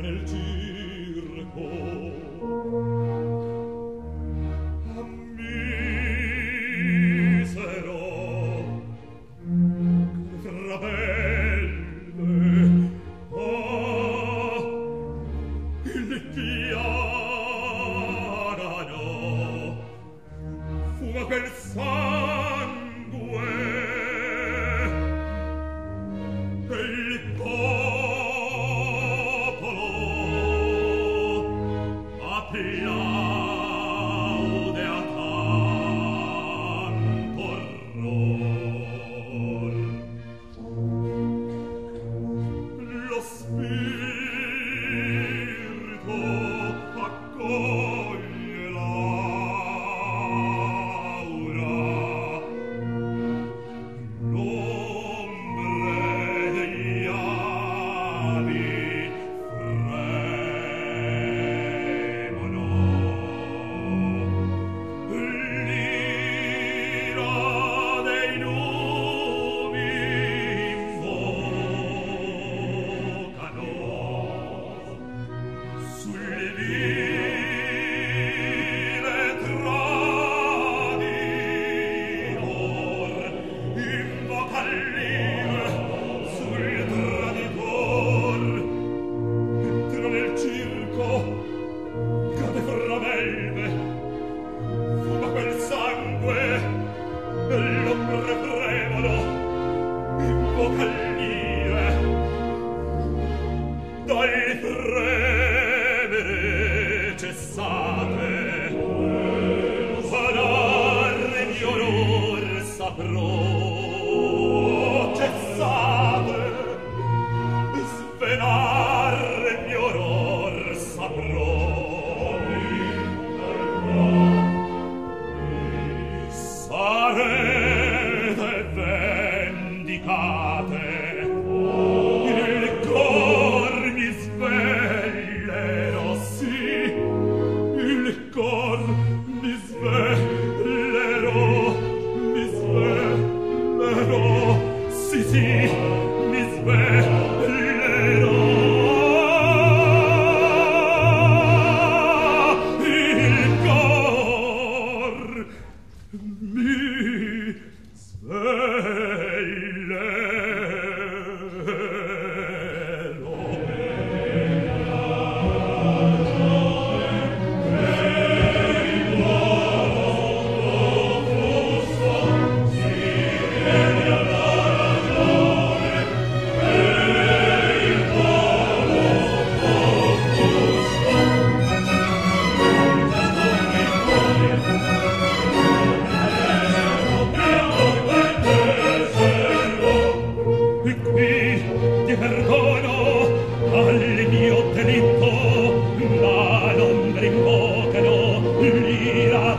nel cielo Lord. saprò where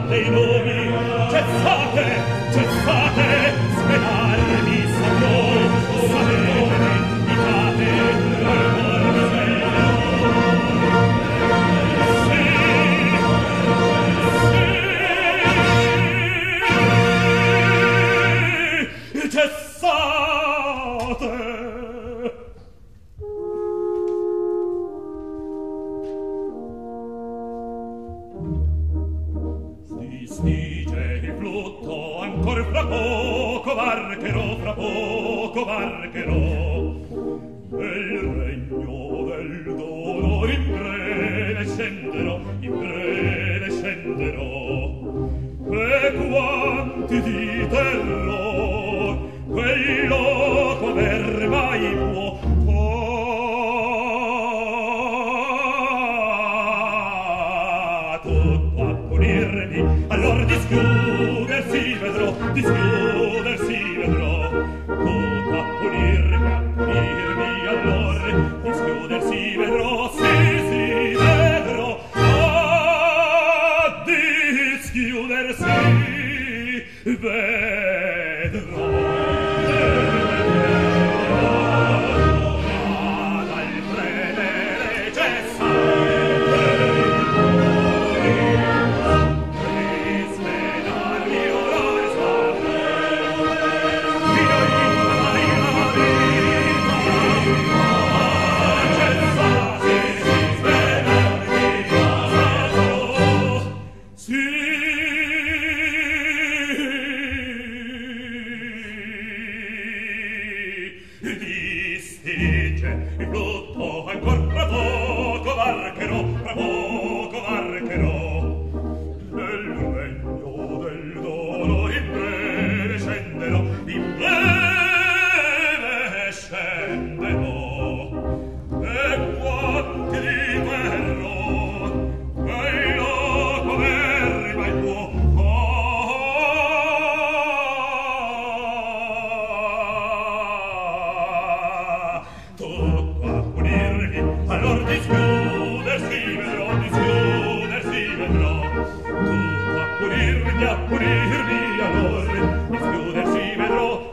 dei nomi, cessate, cessate, poco varcherò e regno del dono. In breve scenderò in breve scenderò e quanti di terror quello quaver mai può There. felice il flutto ancor tra poco varcherò tra poco a morir mi amore, dischiudersi vedrò